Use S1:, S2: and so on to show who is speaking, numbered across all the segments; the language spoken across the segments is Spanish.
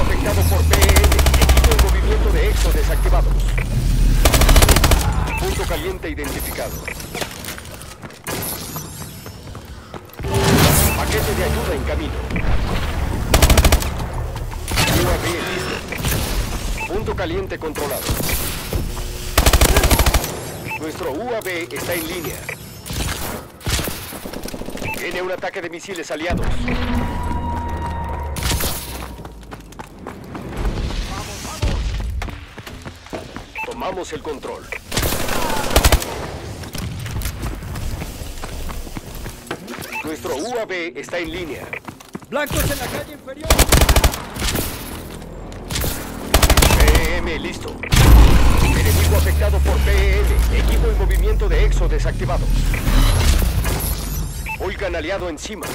S1: Afectado por en movimiento de EXO desactivados. Punto caliente identificado. Paquete de ayuda en camino. UAV listo. Punto caliente controlado. Nuestro UAV está en línea. Viene un ataque de misiles aliados. Tomamos el control. Nuestro UAV está en línea.
S2: Blancos en la calle inferior.
S1: PM listo. Enemigo afectado por PM. Equipo en movimiento de EXO desactivados. Volcan aliado encima.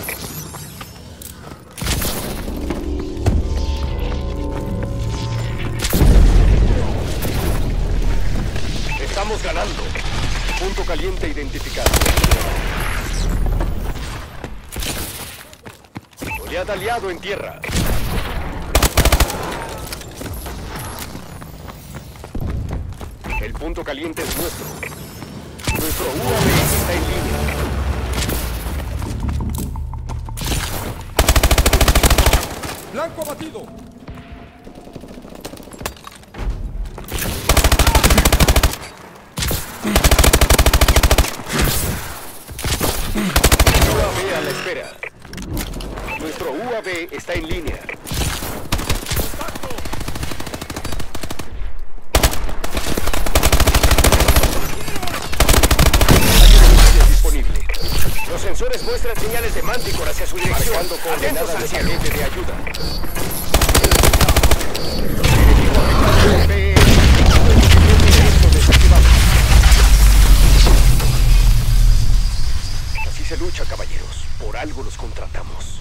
S1: Estamos ganando. Punto caliente identificado. Oleada aliado en tierra. El punto caliente es nuestro. Nuestro UAV está en línea.
S2: Blanco abatido.
S1: UAV a la espera. Nuestro UAV está en línea. Disponible. Los sensores muestran señales de Manticore hacia su dirección. Coordenadas de paquete de ayuda. Por algo los contratamos.